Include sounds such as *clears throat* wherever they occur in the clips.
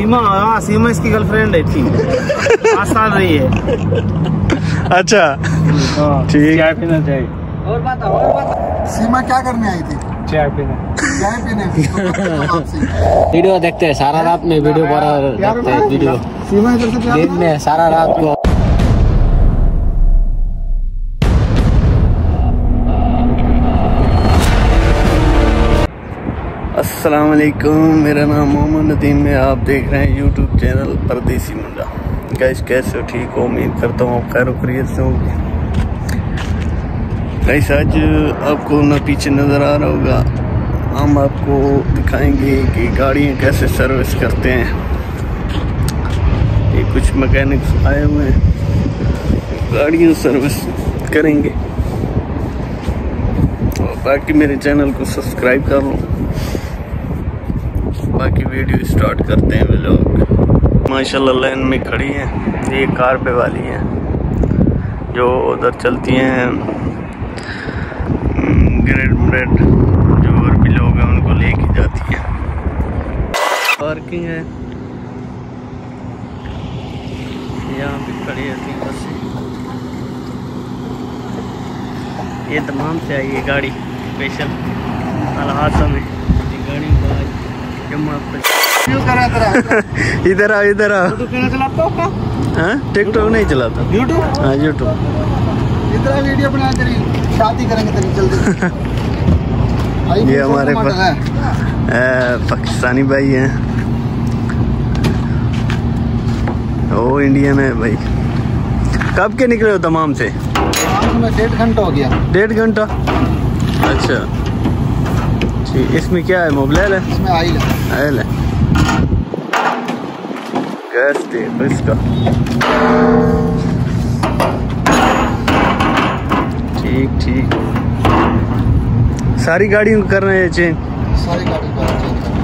सीमा हाँ सीमा इसकी गर्लफ्रेंड है थी पाँच साल रही है। अच्छा। ठीक। चाय पीना चाहिए। और बात और बात सीमा क्या करने आई थी? चाय पीना। चाय पीने वीडियो देखते हैं सारा रात में वीडियो बड़ा देखते हैं वीडियो। सीमा इधर से प्यार दिन में सारा रात को। अस्सलाम वालेकुम मेरा नाम मोहम्मद नदीम है। आप देख रहे हैं YouTube channel Pardesi Munda. Guys कैसे हो? ठीक हो? उम्मीद करता हूँ आप खैर खरीत से होंगे। गैस आज आपको ना पीछे नज़र आ रहा होगा। हम आपको दिखाएँगे कि गाड़ियाँ कैसे सर्विस करते हैं। ये कुछ मकैनिक्स आए हुए हैं। गाड़ियाँ सर्विस करेंगे। और बाकी मेरे चैनल को सब्सक्राइब कर लो। बाकी वीडियो स्टार्ट करते हैं लोग। माशाल्लाह, लाइन में खड़ी है। ये कार पे वाली है। जो उधर चलती हैं ग्रेड ब्रेड, जो और भी लोग हैं, उनको लेके जाती हैं। पार्किंग है। यहाँ पे खड़ी रहती है बस। ये तमाम से आई है गाड़ी, स्पेशल। अलहासा में। गाड़ी *laughs* इधर आओ इधर आओ। तो चलाता हो? हाँ टिकटॉक नहीं चलाता। यूट्यूब हाँ यूट्यूब इतना वीडियो बना तेरी। शादी करेंगे तेरी जल्दी। ये हमारे ए, पाकिस्तानी भाई हैं। ओ इंडियन है भाई। कब के निकले हो तमाम से? डेढ़ घंटा हो गया। डेढ़ घंटा? अच्छा। ठीक इसमें क्या है? मोबाइल है? इसमें आई है। आयल है। गैस देखो इसका। ठीक ठीक। सारी गाड़ियों को कर रहे हैं चेंज सारी गाड़ी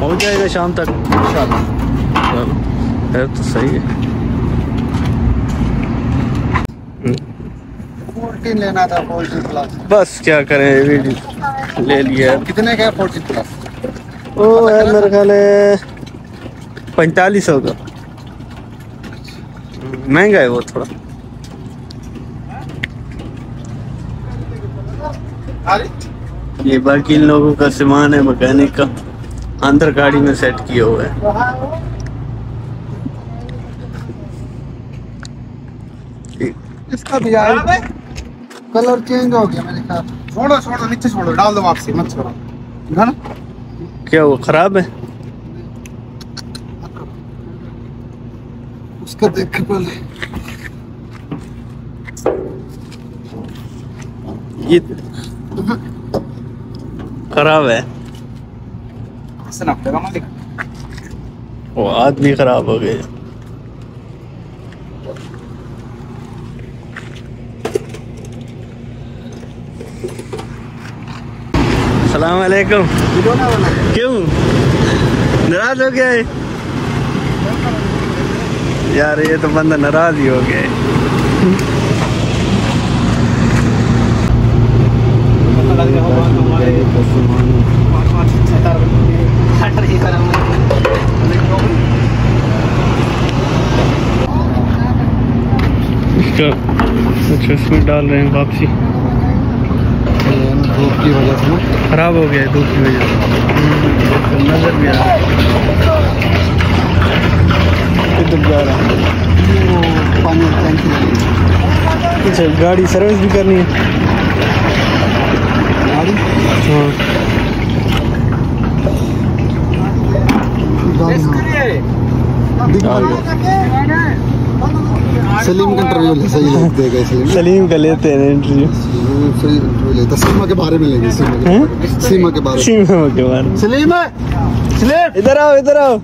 हो। जाएगा शाम तक। इंशाल्लाह। चलो तो सही है। फोर्टीन लेना था फोर्टीन प्लस बस क्या करें वीडियो ले लिया। कितने का है फोर्टीन प्लस ओ है मेरे ख्याल है पैंतालीस सौ का महँगा है वो थोड़ा। ये बाकी इन लोगों का सामान है मकैनिक का। अंदर गाड़ी में सेट किया हुआ है। इसका भी आया। कलर चेंज हो गया मेरे ख्याल। छोड़ो छोड़ो नीचे छोड़ो डाल दो वापसी मत छोड़ो। है ना? क्या वो खराब है? उसका देख के पहले। ये खराब है। वो आदमी खराब हो गए सलाम क्यों? नाराज़ हो गया है? यार, ये तो बंदा नाराज़ ही हो गया अच्छा इसमें डाल रहे हैं वापसी। की वजह से। ना खराब हो गया है धूप की वजह से। नज़र भी आ रहा है। किधर जा रहा है। वो पानी टैंकी अच्छा गाड़ी सर्विस भी करनी है? गाड़ी? हाँ। सलीम का इंटरव्यू ले सही देगा सलीम सलीम का लेते हैं इंटरव्यू सही इंटरव्यू लेता सीमा के बारे में लेंगे सीमा के बारे में। सीमा के बारे में। सीमा के बारे में। सलीम सलीम। इधर आओ इधर आओ।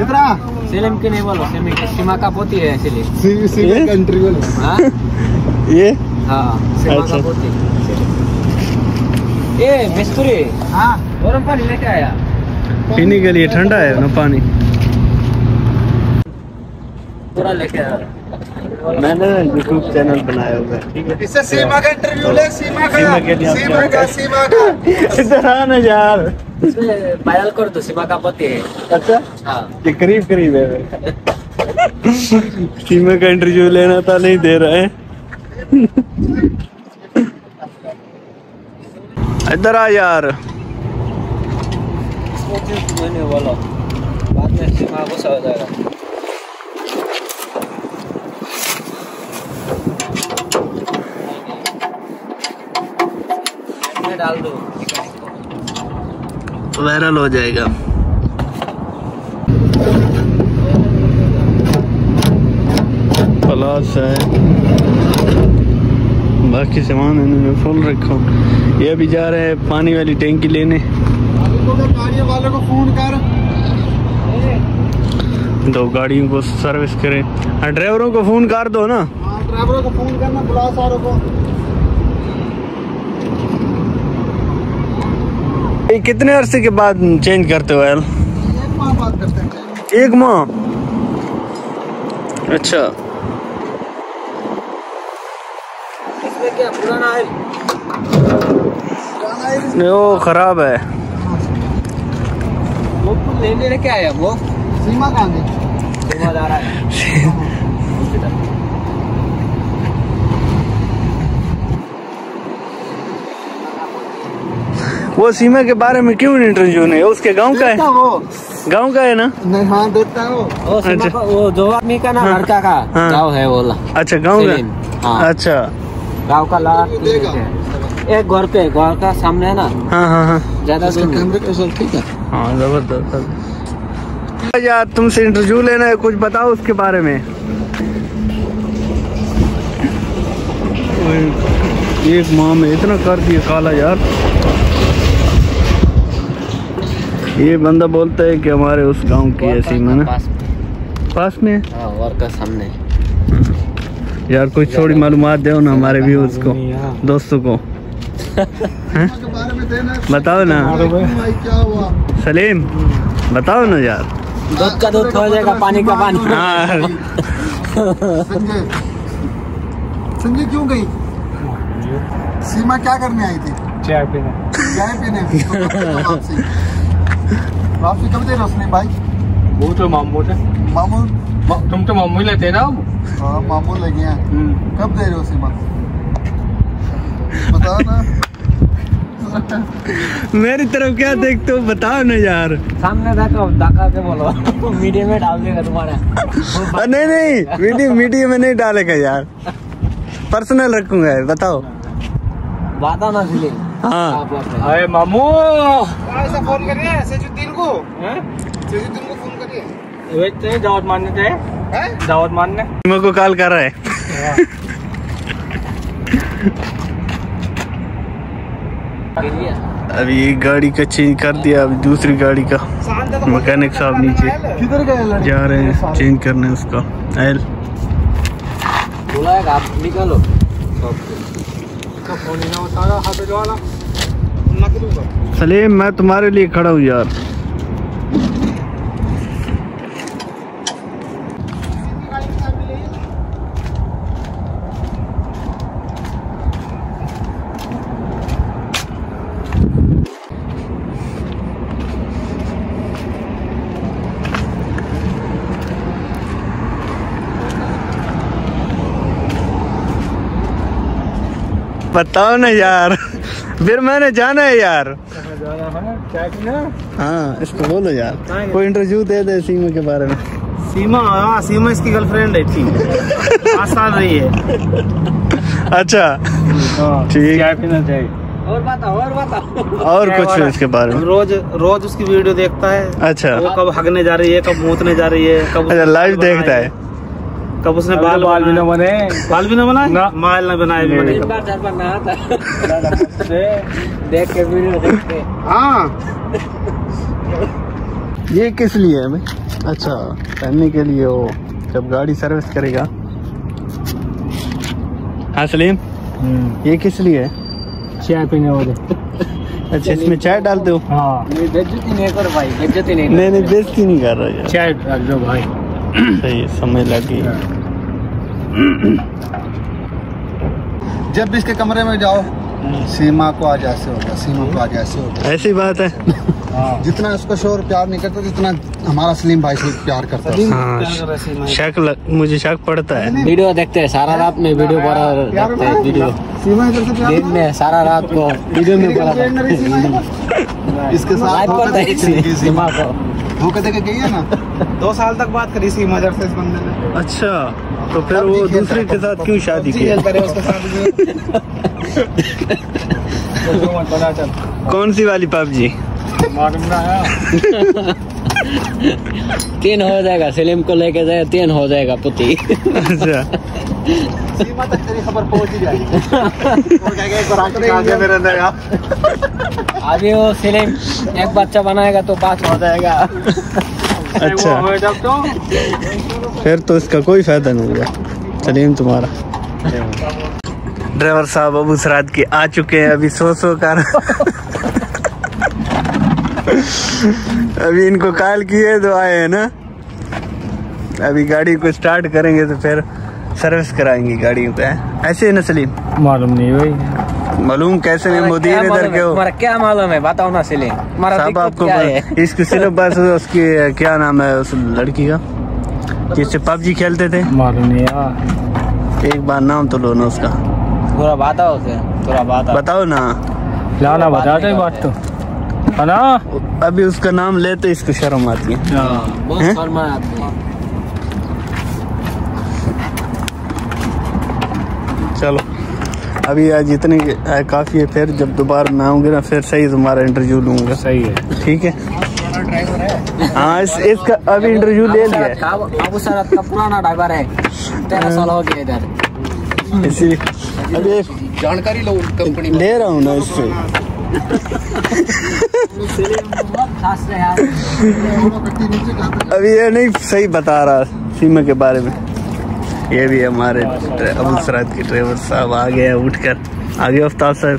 इधर आ। सेलिम की नहीं बोलो सेमी सीमा का पोती है सेलिम। सीमा का इंटरव्यू ले हाँ? ये? हाँ सीमा अच्छा। का पोती। ए मिस्तरी। हाँ। गरम पानी लेके आया। पीने के लिए ठंडा है ना पानी? पूरा लेके आया। मैंने यूट्यूब चैनल बनाया हुआ है ठीक है? इससे सीमा का इंटरव्यू ले सीमा का सीमा के लिए सीमा का सीमा का। इधर आना यार। इसमें पायल कर दो सीमा का पति है। अच्छा? हाँ। ये करीब करीब है सीमा का इंटरव्यू लेना था नहीं दे रहा है। इधर आ यार। मैंने बोलो बाद में सीमा गुस्सा हो जाएगा डाल दो। वायरल हो जाएगा। प्लस है। बाकी सामान इन्होंने फुल रखा। ये भी जा रहे हैं पानी वाली टैंकी लेने। वाले को फ़ोन कर दो गाड़ियों को सर्विस करें। हाँ ड्राइवरों को फ़ोन कर दो ना। हाँ ड्राइवरों को फ़ोन करना बुला सारों को। ये कितने अरसे के बाद चेंज करते हो यार एक माह। बात करते हैं एक माह अच्छा। इसमें क्या पुराना है नहीं, वो खराब है। वो फूल लेने लेके आया वो। *laughs* सीमा कहाँ गई सीमा जा रहा है। *laughs* वो सीमा के बारे में क्यों इंटरव्यू नहीं उसके गाँव का है। वो गाँव का है ना? नहीं हाँ देखता है। वो वो अच्छा। वो दो आदमी का ना हाँ। लड़का का हाँ। गाँव है बोला अच्छा गाँव का? हाँ। अच्छा। गाँव का लास्ट एक घर पे घर का सामने है ना? हाँ हाँ हाँ। ज़्यादा ठीक है। हाँ ज़बरदस्त। यार तुमसे इंटरव्यू लेना है कुछ बताओ उसके बारे में। एक माह में इतना कर दिया काला यार। ये बंदा बोलता है कि हमारे उस गाँव की है वर्कर सीमा पास में। पास में? है? हाँ का सामने। यार कुछ थोड़ी मालूमात दो ना हमारे व्यूज़ को दोस्तों को। के है। बताओ ना। सलीम बताओ ना यार। दूध का दूध हो जाएगा पानी का पानी। हाँ। संजय संजय क्यों गई? सीमा क्या करने आई थी? चाय पीने। चाय पीने। कब दे रहे उसने भाई वो तो मामू थे। मामू? तुम तो मामू ही लेते ना हाँ मामू लगे हैं कब दे रहे हो बता ना। मेरी तरफ़ क्या देखते हो? बताओ ना यार। सामने देखो के बोलो। मीडियम में डाल देगा तुम्हारा। नहीं नहीं वीडियो मीडियो में नहीं डालेगा यार। पर्सनल रखूँगा बताओ। बात ना हाँ। में। अरे मामू! ऐसा फ़ोन करिए सेजुद्दीन को सेजुद्दीन को फ़ोन करिए। दावत मारने थे। दावत मारने। मेरे को कॉल कर रहा है। अभी एक गाड़ी का चेंज कर दिया अभी दूसरी गाड़ी का। मैकेनिक साहब नीचे। किधर गए जा रहे हैं चेंज करने उसका। एल बोला है आप निकालो। फ़ोन ही ना हाथ वाला सलीम मैं तुम्हारे लिए खड़ा हूँ यार। बताओ ना यार। फिर मैंने जाना है यार। हाँ? इसको बोलो यार। कोई इंटरव्यू दे दे सीमा के बारे में। सीमा हाँ सीमा इसकी गर्लफ्रेंड है थी पाँच साल रही है। अच्छा। ठीक। चाय पीना चाहिए? और बताओ और बताओ। और कुछ इसके बारे में? रोज रोज उसकी वीडियो देखता है। अच्छा। वो कब हगने जा रही है कब मूतने जा रही है कब अच्छा लाइव देखता है। कब उसने बाल बाल भी न। बने। बाल भी ना बनाए ना। माल ना बनाए भी बने। तीन बार चार बार देख के वीडियो देख के। हाँ। ये किस लिए है भाई? अच्छा पहनने के लिए वो जब गाड़ी सर्विस करेगा। हाँ सलीम? ये किस लिए है? चाय पीने वाले। अच्छा इसमें चाय डाल दो हाँ। नहीं नहीं करो भाई बेइज्जती नहीं नहीं नहीं नहीं कर रहा चाय डाल दो भाई। *clears throat* सही समय लगी। जब भी इसके कमरे में जाओ सीमा को आज ऐसे होगा सीमा को आज ऐसे हो गया ऐसी बात है। जितना उसको शोर प्यार नहीं करता जितना हमारा सलीम भाई से प्यार करता है। हाँ शक लग, मुझे शक पड़ता है। वीडियो देखते हैं सारा रात में वीडियो पर देखते हैं वीडियो। सीमा इधर से प्यार दिन में सारा रात को वीडियो में बोला *laughs* इसके साथ सीमा सीमा। को। धोखा दे के गई है ना? दो साल तक बात करी सी मजर से इस बंदे ने। अच्छा तो फिर वो दूसरे के साथ क्यों शादी की कौन सी वाली पबजी? *laughs* तीन हो जाएगा सलीम को लेके जाए तीन हो जाएगा पुती। अच्छा। *laughs* अभी वो सलीम एक बच्चा बनाएगा तो पाँच हो जाएगा। अच्छा। फिर तो इसका कोई फ़ायदा नहीं हुआ सलीम तुम्हारा। ड्राइवर साहब अबू सराद के आ चुके हैं, अभी सो सो कर। अभी इनको कॉल किए तो आए हैं ना। अभी गाड़ी को स्टार्ट करेंगे तो फिर सर्विस कराएँगे गाड़ी पे ऐसे है ना सलीम? मालूम नहीं भाई। मालूम कैसे नहीं मुदीर इधर के हो? क्या मालूम है? बताओ ना सलीम। साहब आपको क्या है? *laughs* इसकी सिर्फ़ बस उसकी क्या नाम है उस लड़की का जिससे पबजी खेलते थे। मालूम नहीं यार। एक बार नाम तो लो ना उसका। थोड़ा बताओ उसे थोड़ा बताओ बताओ ना। लाना बता दे बात तो। है ना? अभी उसका नाम लेते इसको शर्म आती है। बहुत हैं? शर्मा आती है चलो अभी आज इतने आ, काफ़ी है फिर जब दोबारा मैं आऊँगी ना फिर सही तुम्हारा इंटरव्यू लूँगा। सही है। ठीक है? हाँ। इस, इसका अभी इंटरव्यू ले लिया अबू सरत का पुराना ड्राइवर है। तेरह साल हो गया इधर। इसी अभी जानकारी लो कंपनी ले रहा हूँ ना इससे। अभी ये नहीं सही बता रहा सीमा के बारे में। ये भी हमारे अबू सराद के ड्राइवर साहब आ गए हैं उठकर। आ गए अफ्ताब साहब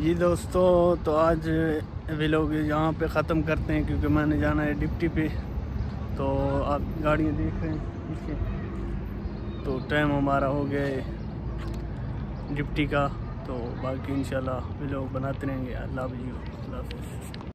जी दोस्तों तो आज भी लोग यहाँ पे ख़त्म करते हैं क्योंकि मैंने जाना है डिप्टी पे। तो आप गाड़ियाँ देख रहे हैं तो टाइम हमारा हो गया डिप्टी का। तो बाकी इंशाल्लाह लोग बनाते रहेंगे। अल्लाह हाफिज़।